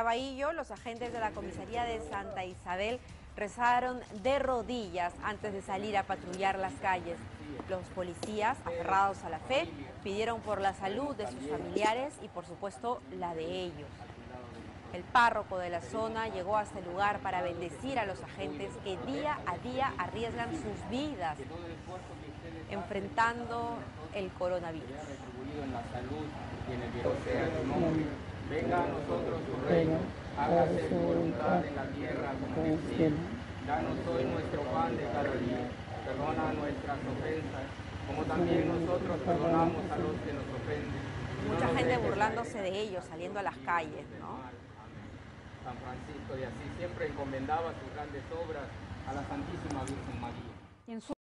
Caraballo, los agentes de la comisaría de Santa Isabel rezaron de rodillas antes de salir a patrullar las calles. Los policías, aferrados a la fe, pidieron por la salud de sus familiares y por supuesto la de ellos. El párroco de la zona llegó a este lugar para bendecir a los agentes que día a día arriesgan sus vidas enfrentando el coronavirus. Venga a nosotros reino, hágase tu voluntad en la tierra como en el cielo. Danos hoy nuestro pan de cada día. Perdona nuestras ofensas, como también nosotros perdonamos a los que nos ofenden. Mucha gente burlándose de ellos, saliendo a las calles, ¿no? San Francisco de Asís siempre encomendaba sus grandes obras a la Santísima Virgen María.